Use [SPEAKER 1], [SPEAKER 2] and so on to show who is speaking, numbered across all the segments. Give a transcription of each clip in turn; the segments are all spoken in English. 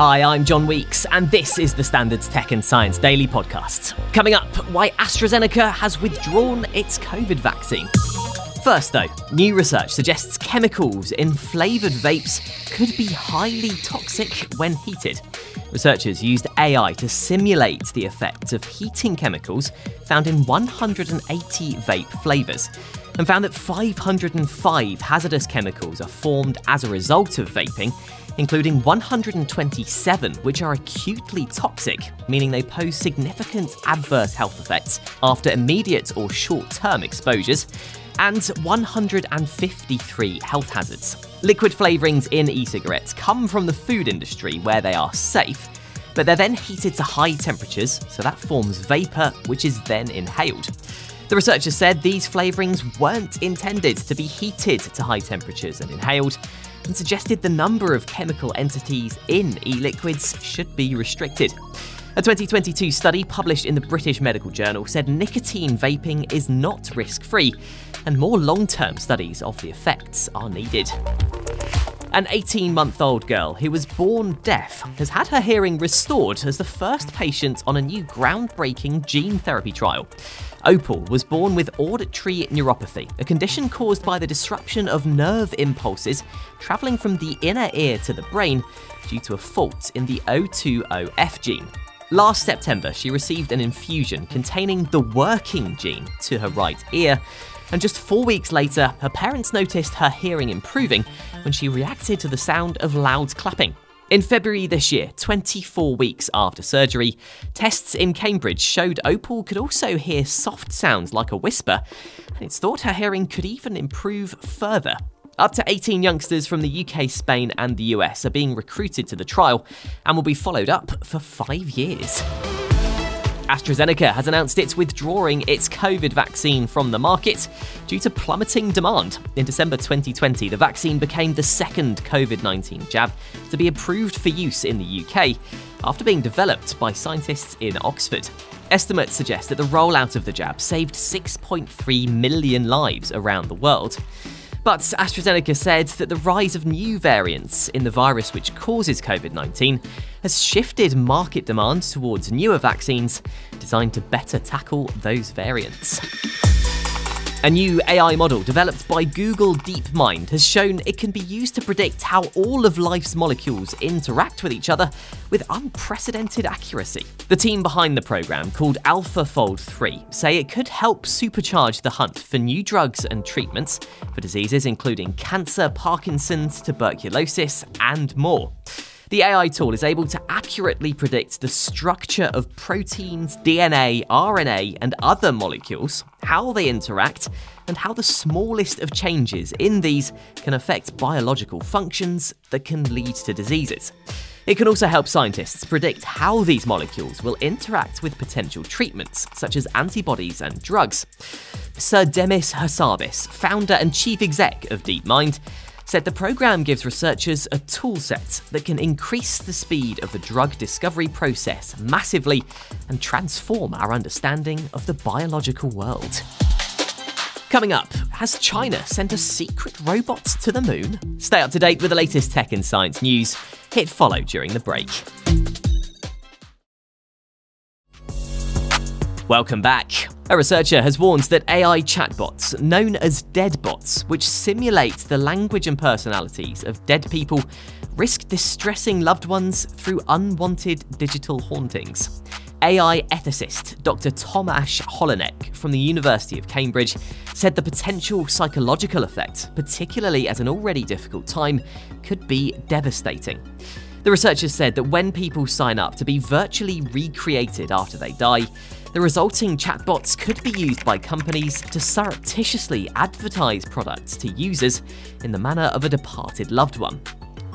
[SPEAKER 1] Hi, I'm John Weeks, and this is the Standards Tech and Science Daily Podcast. Coming up, why AstraZeneca has withdrawn its COVID vaccine. First, though, new research suggests chemicals in flavoured vapes could be highly toxic when heated. Researchers used AI to simulate the effects of heating chemicals found in 180 vape flavours and found that 505 hazardous chemicals are formed as a result of vaping, including 127 which are acutely toxic, meaning they pose significant adverse health effects after immediate or short term exposures, and 153 health hazards. Liquid flavourings in e cigarettes come from the food industry where they are safe. But they're then heated to high temperatures, so that forms vapour, which is then inhaled. The researchers said these flavourings weren't intended to be heated to high temperatures and inhaled, and suggested the number of chemical entities in e liquids should be restricted. A 2022 study published in the British Medical Journal said nicotine vaping is not risk free, and more long term studies of the effects are needed. An 18 month old girl who was born deaf has had her hearing restored as the first patient on a new groundbreaking gene therapy trial. Opal was born with auditory neuropathy, a condition caused by the disruption of nerve impulses travelling from the inner ear to the brain due to a fault in the OTOF gene. Last September, she received an infusion containing the working gene to her right ear, and just four weeks later, her parents noticed her hearing improving when she reacted to the sound of loud clapping. In February this year, 24 weeks after surgery, tests in Cambridge showed Opal could also hear soft sounds like a whisper, and it's thought her hearing could even improve further. Up to 18 youngsters from the UK, Spain, and the US are being recruited to the trial and will be followed up for five years. AstraZeneca has announced it's withdrawing its COVID vaccine from the market due to plummeting demand. In December 2020, the vaccine became the second COVID 19 jab to be approved for use in the UK after being developed by scientists in Oxford. Estimates suggest that the rollout of the jab saved 6.3 million lives around the world. But AstraZeneca said that the rise of new variants in the virus which causes COVID 19 has shifted market demand towards newer vaccines designed to better tackle those variants. A new AI model developed by Google DeepMind has shown it can be used to predict how all of life's molecules interact with each other with unprecedented accuracy. The team behind the program, called AlphaFold 3, say it could help supercharge the hunt for new drugs and treatments for diseases including cancer, Parkinson's, tuberculosis, and more. The AI tool is able to accurately predict the structure of proteins, DNA, RNA, and other molecules, how they interact, and how the smallest of changes in these can affect biological functions that can lead to diseases. It can also help scientists predict how these molecules will interact with potential treatments, such as antibodies and drugs. Sir Demis Hassabis, founder and chief exec of DeepMind, said the program gives researchers a toolset that can increase the speed of the drug discovery process massively and transform our understanding of the biological world. Coming up, has China sent a secret robot to the moon? Stay up to date with the latest tech and science news. Hit follow during the break. Welcome back. A researcher has warned that AI chatbots, known as deadbots, which simulate the language and personalities of dead people, risk distressing loved ones through unwanted digital hauntings. AI ethicist Dr. Tomasz Hollanek from the University of Cambridge said the potential psychological effect, particularly at an already difficult time, could be devastating. The researchers said that when people sign up to be virtually recreated after they die, the resulting chatbots could be used by companies to surreptitiously advertise products to users in the manner of a departed loved one.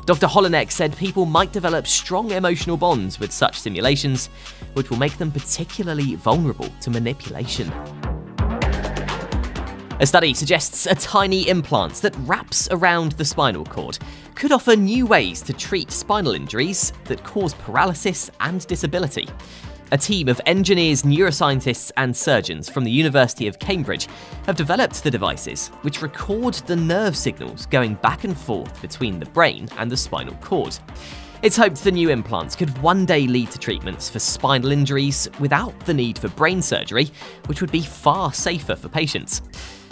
[SPEAKER 1] Dr. Hollanek said people might develop strong emotional bonds with such simulations, which will make them particularly vulnerable to manipulation. A study suggests a tiny implant that wraps around the spinal cord could offer new ways to treat spinal injuries that cause paralysis and disability. A team of engineers, neuroscientists, and surgeons from the University of Cambridge have developed the devices, which record the nerve signals going back and forth between the brain and the spinal cord. It's hoped the new implants could one day lead to treatments for spinal injuries without the need for brain surgery, which would be far safer for patients.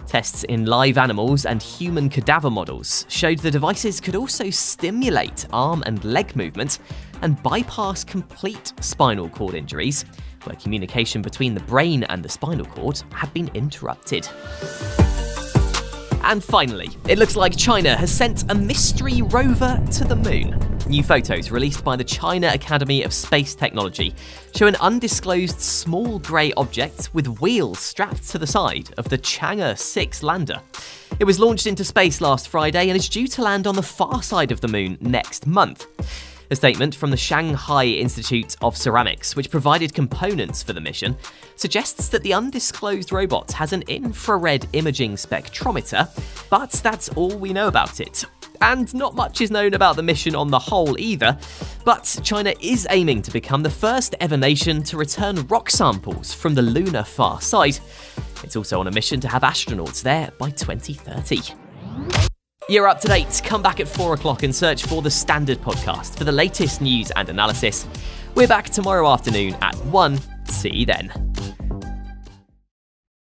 [SPEAKER 1] Tests in live animals and human cadaver models showed the devices could also stimulate arm and leg movement and bypass complete spinal cord injuries, where communication between the brain and the spinal cord had been interrupted. And finally, it looks like China has sent a mystery rover to the moon. New photos released by the China Academy of Space Technology show an undisclosed small grey object with wheels strapped to the side of the Chang'e 6 lander. It was launched into space last Friday and is due to land on the far side of the moon next month. A statement from the Shanghai Institute of Ceramics, which provided components for the mission, suggests that the undisclosed robot has an infrared imaging spectrometer, but that's all we know about it. And not much is known about the mission on the whole either, but China is aiming to become the first ever nation to return rock samples from the lunar far side. It's also on a mission to have astronauts there by 2030. You're up to date. Come back at 4 o'clock and search for the Standard Podcast for the latest news and analysis. We're back tomorrow afternoon at 1. See you then.